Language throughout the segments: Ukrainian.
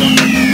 Musik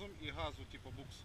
разом і газу, типу букс.